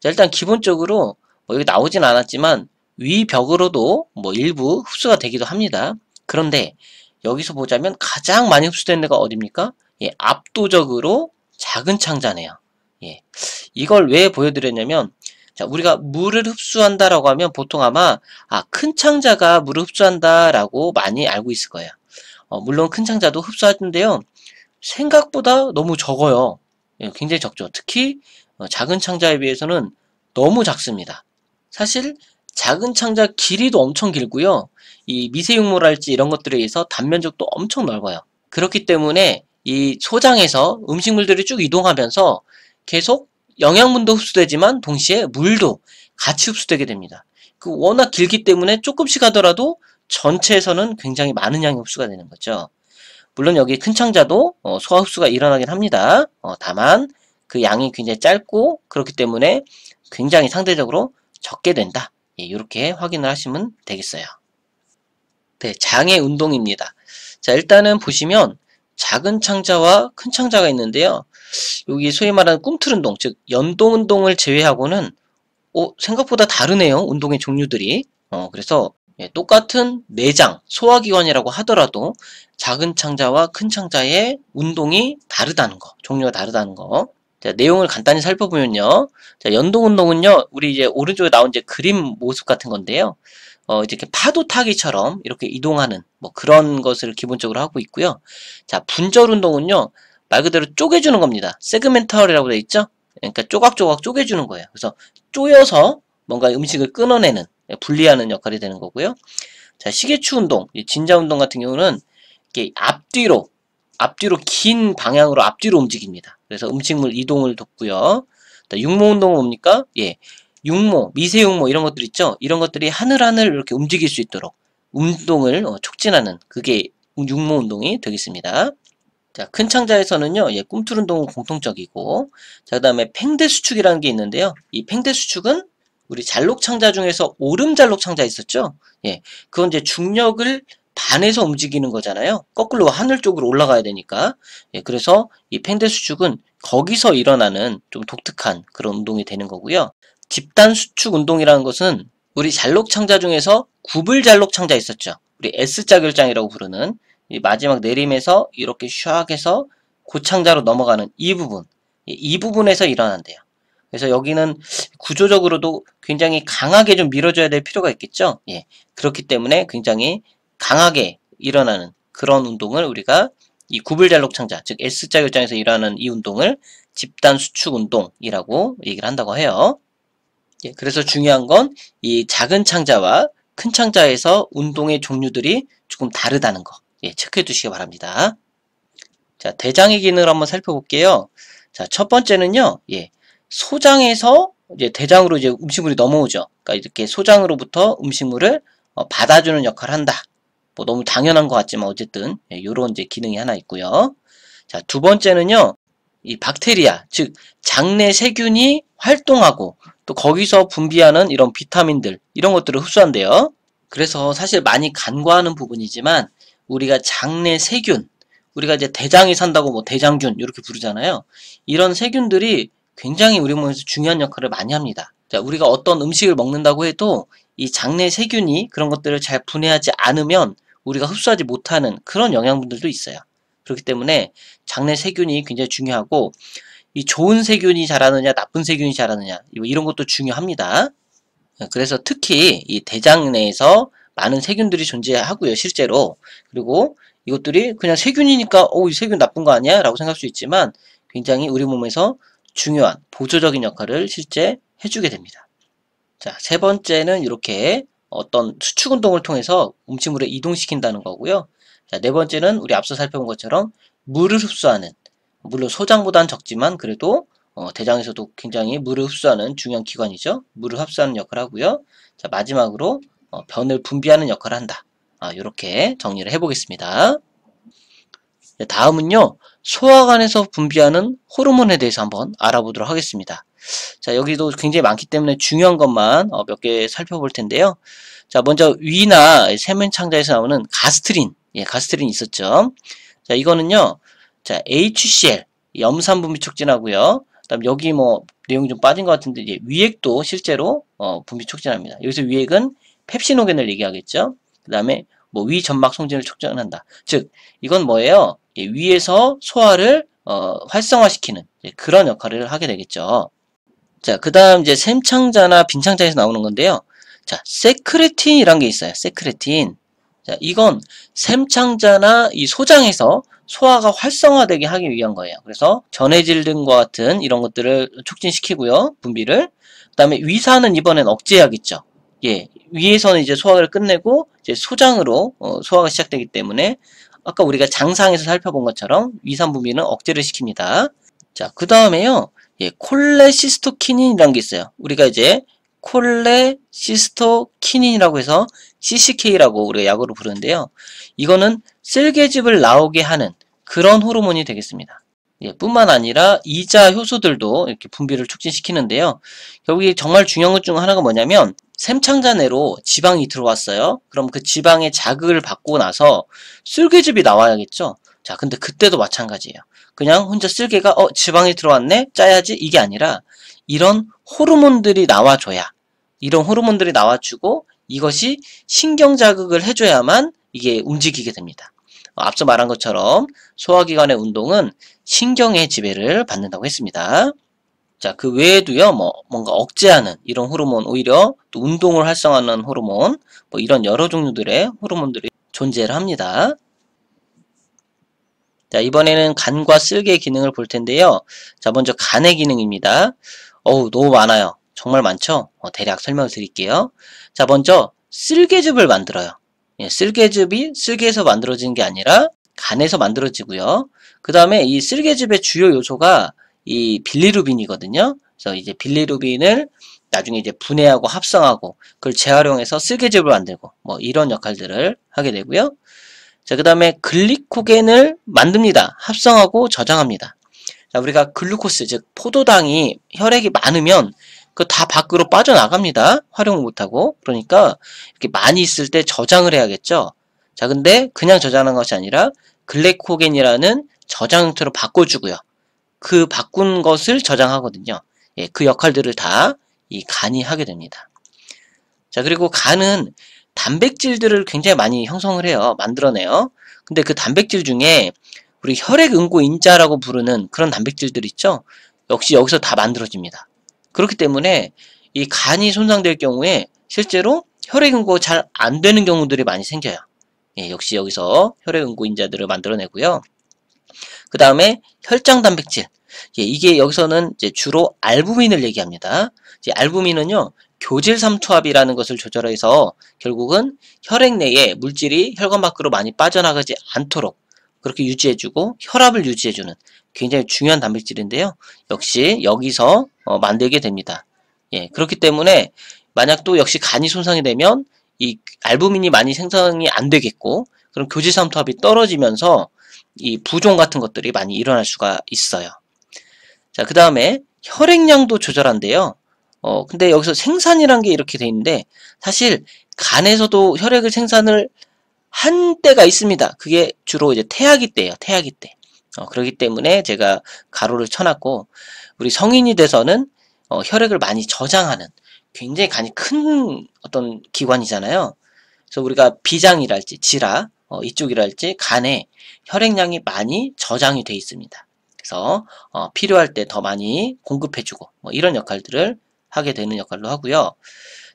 자, 일단 기본적으로 뭐 여기 나오진 않았지만 위 벽으로도 뭐 일부 흡수가 되기도 합니다. 그런데 여기서 보자면 가장 많이 흡수되는 데가 어딥니까? 예, 압도적으로 작은 창자네요. 예, 이걸 왜 보여드렸냐면 자, 우리가 물을 흡수한다라고 하면 보통 아마 아, 큰 창자가 물을 흡수한다라고 많이 알고 있을 거예요. 어, 물론 큰 창자도 흡수하는데요. 생각보다 너무 적어요. 예, 굉장히 적죠. 특히 어, 작은 창자에 비해서는 너무 작습니다. 사실 작은 창자 길이도 엄청 길고요. 이 미세육모랄지 이런 것들에 의해서 단면적도 엄청 넓어요. 그렇기 때문에 이 소장에서 음식물들이 쭉 이동하면서 계속 영양분도 흡수되지만 동시에 물도 같이 흡수되게 됩니다. 그 워낙 길기 때문에 조금씩 하더라도 전체에서는 굉장히 많은 양이 흡수가 되는 거죠. 물론 여기 큰 창자도 어, 소화 흡수가 일어나긴 합니다. 어, 다만 그 양이 굉장히 짧고 그렇기 때문에 굉장히 상대적으로 적게 된다. 예, 이렇게 확인을 하시면 되겠어요. 네, 장의 운동입니다. 자, 일단은 보시면 작은 창자와 큰 창자가 있는데요. 여기 소위 말하는 꿈틀 운동, 즉 연동 운동을 제외하고는 어, 생각보다 다르네요. 운동의 종류들이. 어, 그래서 예, 똑같은 내장, 소화기관이라고 하더라도 작은 창자와 큰 창자의 운동이 다르다는 거, 종류가 다르다는 거. 자, 내용을 간단히 살펴보면요. 자, 연동 운동은요, 우리 이제 오른쪽에 나온 이제 그림 모습 같은 건데요. 어, 이렇게 파도 타기처럼 이렇게 이동하는 뭐 그런 것을 기본적으로 하고 있고요. 자, 분절 운동은요, 말 그대로 쪼개주는 겁니다. 세그멘탈이라고 되어 있죠? 그러니까 쪼각쪼각 쪼개주는 거예요. 그래서 쪼여서 뭔가 음식을 끊어내는, 분리하는 역할이 되는 거고요. 자, 시계추 운동, 진자 운동 같은 경우는 이렇게 앞뒤로, 앞뒤로 긴 방향으로 앞뒤로 움직입니다. 그래서 음식물 이동을 돕고요. 육모 운동은 뭡니까? 예. 육모, 미세육모 이런 것들 있죠? 이런 것들이 하늘하늘 이렇게 움직일 수 있도록 운동을 어, 촉진하는 그게 육모 운동이 되겠습니다. 자, 큰 창자에서는요, 예, 꿈틀 운동은 공통적이고, 자, 그 다음에 팽대 수축이라는 게 있는데요. 이 팽대 수축은 우리 잘록 창자 중에서 오름 잘록 창자 있었죠? 예, 그건 이제 중력을 반에서 움직이는 거잖아요. 거꾸로 하늘 쪽으로 올라가야 되니까. 예, 그래서 이 팽대 수축은 거기서 일어나는 좀 독특한 그런 운동이 되는 거고요. 집단 수축 운동이라는 것은 우리 잘록 창자 중에서 구불 잘록 창자 있었죠. 우리 S자 결장이라고 부르는 마지막 내림에서 이렇게 샥 해서 고창자로 넘어가는 이 부분, 이 부분에서 일어난대요. 그래서 여기는 구조적으로도 굉장히 강하게 좀 밀어줘야 될 필요가 있겠죠. 예. 그렇기 때문에 굉장히 강하게 일어나는 그런 운동을 우리가 이 구불잘록 창자, 즉 S자 결장에서 일어나는 이 운동을 집단 수축 운동이라고 얘기를 한다고 해요. 예, 그래서 중요한 건 이 작은 창자와 큰 창자에서 운동의 종류들이 조금 다르다는 거 예, 체크해 두시기 바랍니다. 자, 대장의 기능을 한번 살펴볼게요. 자, 첫 번째는요. 예, 소장에서 이제 대장으로 이제 음식물이 넘어오죠. 그러니까 이렇게 소장으로부터 음식물을 어, 받아주는 역할을 한다. 뭐 너무 당연한 것 같지만 어쨌든 예, 이제 기능이 하나 있고요. 자, 두 번째는요. 이 박테리아, 즉 장내 세균이 활동하고 또 거기서 분비하는 이런 비타민들 이런 것들을 흡수한대요. 그래서 사실 많이 간과하는 부분이지만 우리가 장내 세균, 우리가 이제 대장이 산다고 뭐 대장균 이렇게 부르잖아요. 이런 세균들이 굉장히 우리 몸에서 중요한 역할을 많이 합니다. 자, 우리가 어떤 음식을 먹는다고 해도 이 장내 세균이 그런 것들을 잘 분해하지 않으면 우리가 흡수하지 못하는 그런 영양분들도 있어요. 그렇기 때문에 장내 세균이 굉장히 중요하고 이 좋은 세균이 자라느냐 나쁜 세균이 자라느냐 이런 것도 중요합니다. 그래서 특히 이 대장 내에서 많은 세균들이 존재하고요 실제로 그리고 이것들이 그냥 세균이니까 어 이 세균 나쁜 거 아니야 라고 생각할 수 있지만 굉장히 우리 몸에서 중요한 보조적인 역할을 실제 해주게 됩니다. 자, 세 번째는 이렇게 어떤 수축 운동을 통해서 음식물을 이동시킨다는 거고요. 자, 네 번째는 우리 앞서 살펴본 것처럼 물을 흡수하는 물론 소장보다는 적지만 그래도 어, 대장에서도 굉장히 물을 흡수하는 중요한 기관이죠. 물을 흡수하는 역할을 하고요. 자, 마지막으로 어, 변을 분비하는 역할을 한다. 아, 이렇게 정리를 해보겠습니다. 자, 다음은요. 소화관에서 분비하는 호르몬에 대해서 한번 알아보도록 하겠습니다. 자, 여기도 굉장히 많기 때문에 중요한 것만 어, 몇 개 살펴볼 텐데요. 자, 먼저 위나 세면 창자에서 나오는 가스트린, 예, 가스트린 있었죠. 자, 이거는요, 자, HCl, 염산분비 촉진하고요. 그다음 여기 뭐 내용이 좀 빠진 것 같은데 이제 위액도 실제로 어, 분비 촉진합니다. 여기서 위액은 펩시노겐을 얘기하겠죠. 그 다음에 뭐 위 점막 송진을 촉진한다. 즉 이건 뭐예요? 예, 위에서 소화를 어, 활성화시키는 그런 역할을 하게 되겠죠. 자, 그 다음 이제 샘창자나 빈창자에서 나오는 건데요. 자, 세크레틴이란 게 있어요. 세크레틴. 자, 이건 샘창자나 이 소장에서 소화가 활성화되게 하기 위한 거예요. 그래서 전해질 등과 같은 이런 것들을 촉진시키고요. 분비를. 그 다음에 위사는 이번엔 억제약이죠. 예, 위에서는 이제 소화를 끝내고 이제 소장으로 어, 소화가 시작되기 때문에 아까 우리가 장상에서 살펴본 것처럼 위산 분비는 억제를 시킵니다. 자, 그 다음에요. 예, 콜레시스토키닌이라는 게 있어요. 우리가 이제 콜레시스토키닌이라고 해서 CCK라고 우리가 약으로 부르는데요. 이거는 쓸개즙을 나오게 하는 그런 호르몬이 되겠습니다. 예, 뿐만 아니라 이자 효소들도 이렇게 분비를 촉진시키는데요. 여기 정말 중요한 것 중 하나가 뭐냐면 샘창자 내로 지방이 들어왔어요. 그럼 그 지방의 자극을 받고 나서 쓸개즙이 나와야겠죠. 자, 근데 그때도 마찬가지예요. 그냥 혼자 쓸개가 어 지방이 들어왔네 짜야지 이게 아니라 이런 호르몬들이 나와줘야 이런 호르몬들이 나와주고 이것이 신경 자극을 해줘야만 이게 움직이게 됩니다. 어, 앞서 말한 것처럼 소화기관의 운동은 신경의 지배를 받는다고 했습니다. 자, 그 외에도요, 뭐, 뭔가 억제하는 이런 호르몬, 오히려 또 운동을 활성화하는 호르몬, 뭐 이런 여러 종류들의 호르몬들이 존재를 합니다. 자, 이번에는 간과 쓸개 기능을 볼 텐데요. 자, 먼저 간의 기능입니다. 어우, 너무 많아요. 정말 많죠? 어, 대략 설명을 드릴게요. 자, 먼저 쓸개즙을 만들어요. 예, 쓸개즙이 쓸개에서 만들어지는 게 아니라 간에서 만들어지고요. 그 다음에 이 쓸개즙의 주요 요소가 이 빌리루빈이거든요. 그래서 이제 빌리루빈을 나중에 이제 분해하고 합성하고 그걸 재활용해서 쓸개즙을 만들고 뭐 이런 역할들을 하게 되고요. 자, 그 다음에 글리코겐을 만듭니다. 합성하고 저장합니다. 자, 우리가 글루코스, 즉 포도당이 혈액이 많으면 그 다 밖으로 빠져나갑니다. 활용을 못하고. 그러니까 이렇게 많이 있을 때 저장을 해야겠죠. 자, 근데 그냥 저장하는 것이 아니라 글레코겐이라는 저장 형태로 바꿔주고요. 그 바꾼 것을 저장하거든요. 예, 그 역할들을 다 이 간이 하게 됩니다. 자, 그리고 간은 단백질들을 굉장히 많이 형성을 해요. 만들어내요. 근데 그 단백질 중에 우리 혈액응고인자라고 부르는 그런 단백질들 있죠? 역시 여기서 다 만들어집니다. 그렇기 때문에 이 간이 손상될 경우에 실제로 혈액응고 잘 안 되는 경우들이 많이 생겨요. 예, 역시 여기서 혈액응고인자들을 만들어내고요. 그 다음에 혈장 단백질. 예, 이게 여기서는 이제 주로 알부민을 얘기합니다. 이제 알부민은요, 교질 삼투압이라는 것을 조절해서 결국은 혈액 내에 물질이 혈관 밖으로 많이 빠져나가지 않도록 그렇게 유지해주고 혈압을 유지해주는 굉장히 중요한 단백질인데요. 역시 여기서 어, 만들게 됩니다. 예, 그렇기 때문에 만약 또 역시 간이 손상이 되면 이 알부민이 많이 생성이 안 되겠고 그럼 교지삼투압이 떨어지면서 이 부종 같은 것들이 많이 일어날 수가 있어요. 자, 그 다음에 혈액량도 조절한대요. 어, 근데 여기서 생산이란 게 이렇게 돼 있는데 사실 간에서도 혈액을 생산을 한 때가 있습니다. 그게 주로 이제 태아기 때예요. 태아기 때. 어, 그렇기 때문에 제가 가로를 쳐놨고 우리 성인이 돼서는 어, 혈액을 많이 저장하는 굉장히 간이 큰 어떤 기관이잖아요. 그래서 우리가 비장이랄지 지라 어, 이쪽이랄지 간에 혈액량이 많이 저장이 돼 있습니다. 그래서 어, 필요할 때 더 많이 공급해주고 뭐 이런 역할들을 하게 되는 역할로 하고요.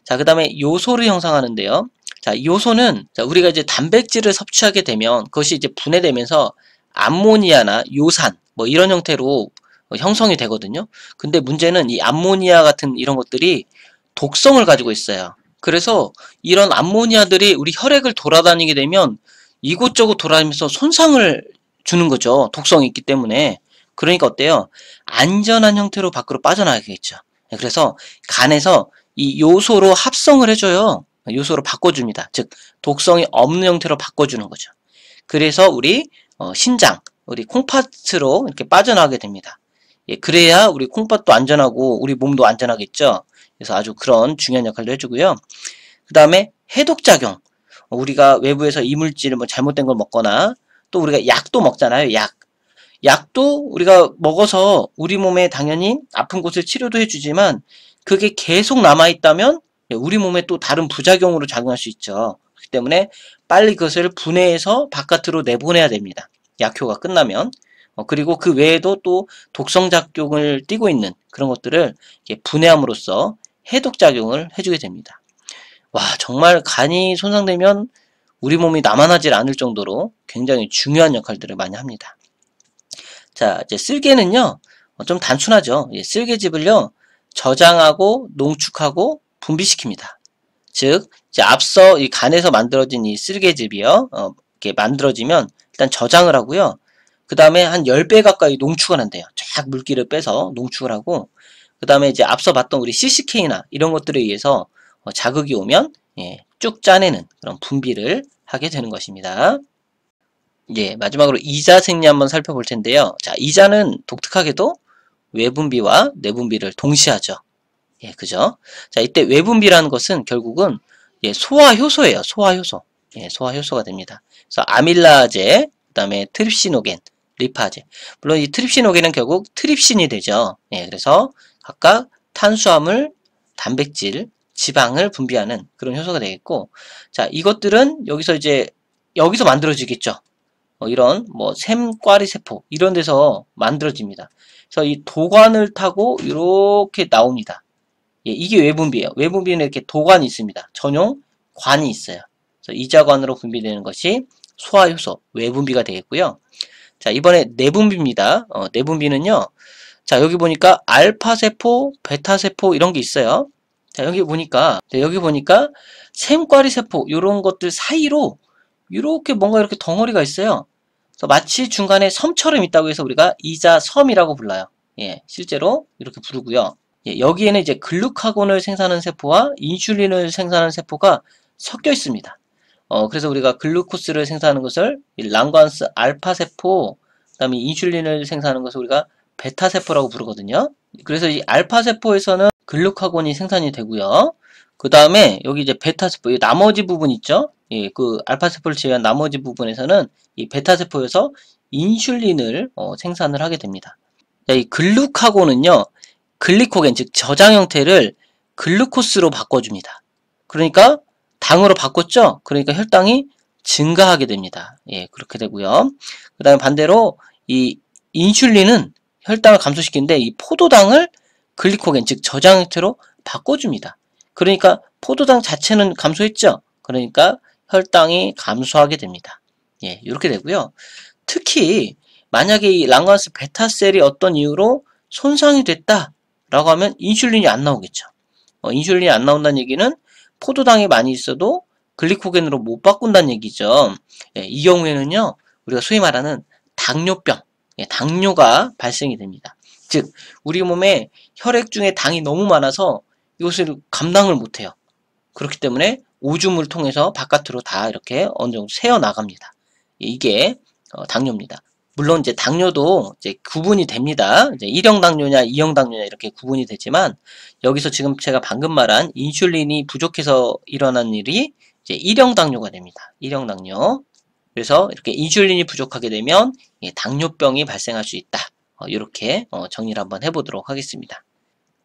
자, 그 다음에 요소를 형성하는데요. 자, 요소는 자, 우리가 이제 단백질을 섭취하게 되면 그것이 이제 분해되면서 암모니아나 요산 뭐 이런 형태로 형성이 되거든요. 근데 문제는 이 암모니아 같은 이런 것들이 독성을 가지고 있어요. 그래서 이런 암모니아들이 우리 혈액을 돌아다니게 되면 이곳저곳 돌아다니면서 손상을 주는 거죠. 독성이 있기 때문에. 그러니까 어때요? 안전한 형태로 밖으로 빠져나가겠죠. 그래서 간에서 이 요소로 합성을 해줘요. 요소로 바꿔줍니다. 즉 독성이 없는 형태로 바꿔주는 거죠. 그래서 우리 어, 신장, 우리 콩팥으로 이렇게 빠져나가게 됩니다. 예, 그래야 우리 콩팥도 안전하고 우리 몸도 안전하겠죠. 그래서 아주 그런 중요한 역할도 해주고요. 그 다음에 해독작용. 우리가 외부에서 이물질 뭐 잘못된 걸 먹거나 또 우리가 약도 먹잖아요. 약. 약도 우리가 먹어서 우리 몸에 당연히 아픈 곳을 치료도 해주지만 그게 계속 남아있다면 우리 몸에 또 다른 부작용으로 작용할 수 있죠. 그렇기 때문에 빨리 그것을 분해해서 바깥으로 내보내야 됩니다. 약효가 끝나면. 어, 그리고 그 외에도 또 독성작용을 띠고 있는 그런 것들을 분해함으로써 해독작용을 해주게 됩니다. 와, 정말 간이 손상되면 우리 몸이 남아나질 않을 정도로 굉장히 중요한 역할들을 많이 합니다. 자, 이제 쓸개는요, 어, 좀 단순하죠. 예, 쓸개즙을요, 저장하고 농축하고 분비시킵니다. 즉, 앞서 이 간에서 만들어진 이 쓸개즙이요, 어, 이렇게 만들어지면 일단 저장을 하고요. 그 다음에 한 10배 가까이 농축을 한대요. 쫙 물기를 빼서 농축을 하고, 그 다음에 이제 앞서 봤던 우리 CCK나 이런 것들에 의해서 어, 자극이 오면 예, 쭉 짜내는 그런 분비를 하게 되는 것입니다. 예, 마지막으로 이자 생리 한번 살펴볼 텐데요. 자, 이자는 독특하게도 외분비와 내분비를 동시에 하죠. 예, 그죠? 자, 이때 외분비라는 것은 결국은 예, 소화 효소예요. 소화 효소. 예, 소화 효소가 됩니다. 그래서 아밀라제, 그다음에 트립시노겐, 리파제. 물론 이 트립시노겐은 결국 트립신이 되죠. 예, 그래서 각각 탄수화물, 단백질, 지방을 분비하는 그런 효소가 되겠고, 자, 이것들은 여기서 이제 여기서 만들어지겠죠. 어, 이런 뭐 샘과리 세포 이런 데서 만들어집니다. 그래서 이 도관을 타고 이렇게 나옵니다. 예, 이게 외분비예요. 외분비는 이렇게 도관이 있습니다. 전용 관이 있어요. 그래서 이자관으로 분비되는 것이 소화효소, 외분비가 되겠고요. 자, 이번에 내분비입니다. 어, 내분비는요. 자, 여기 보니까 알파세포, 베타세포 이런 게 있어요. 자, 여기 보니까, 자, 여기 보니까 샘과리 세포 이런 것들 사이로 이렇게 뭔가 이렇게 덩어리가 있어요. 마치 중간에 섬처럼 있다고 해서 우리가 이자섬이라고 불러요. 예, 실제로 이렇게 부르고요. 예, 여기에는 이제 글루카곤을 생산하는 세포와 인슐린을 생산하는 세포가 섞여 있습니다. 어, 그래서 우리가 글루카곤을 생산하는 것을 랑게르한스 알파 세포, 그 다음에 인슐린을 생산하는 것을 우리가 베타 세포라고 부르거든요. 그래서 이 알파 세포에서는 글루카곤이 생산이 되고요. 그 다음에 여기 이제 베타 세포, 이 나머지 부분 있죠? 예, 그 알파 세포를 제외한 나머지 부분에서는 이 베타 세포에서 인슐린을 어, 생산을 하게 됩니다. 자, 이 글루카곤은요, 글리코겐 즉 저장 형태를 글루코스로 바꿔줍니다. 그러니까 당으로 바꿨죠? 그러니까 혈당이 증가하게 됩니다. 예, 그렇게 되고요. 그 다음에 반대로 이 인슐린은 혈당을 감소시키는데 이 포도당을 글리코겐, 즉 저장 형태로 바꿔줍니다. 그러니까 포도당 자체는 감소했죠. 그러니까 혈당이 감소하게 됩니다. 예, 이렇게 되고요. 특히 만약에 이 랑가스 베타셀이 어떤 이유로 손상이 됐다라고 하면 인슐린이 안 나오겠죠. 어, 인슐린이 안 나온다는 얘기는 포도당이 많이 있어도 글리코겐으로 못 바꾼다는 얘기죠. 예, 이 경우에는요, 우리가 소위 말하는 당뇨병, 예, 당뇨가 발생이 됩니다. 즉, 우리 몸에 혈액 중에 당이 너무 많아서 이것을 감당을 못해요. 그렇기 때문에 오줌을 통해서 바깥으로 다 이렇게 어느 정도 새어 나갑니다. 이게 어, 당뇨입니다. 물론 이제 당뇨도 이제 구분이 됩니다. 이제 1형 당뇨냐, 2형 당뇨냐 이렇게 구분이 되지만 여기서 지금 제가 방금 말한 인슐린이 부족해서 일어난 일이 이제 1형 당뇨가 됩니다. 1형 당뇨. 그래서 이렇게 인슐린이 부족하게 되면 예, 당뇨병이 발생할 수 있다. 어, 이렇게 어, 정리를 한번 해보도록 하겠습니다.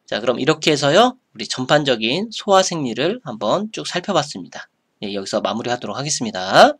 자, 그럼 이렇게 해서요, 우리 전반적인 소화 생리를 한번 쭉 살펴봤습니다. 예, 여기서 마무리하도록 하겠습니다.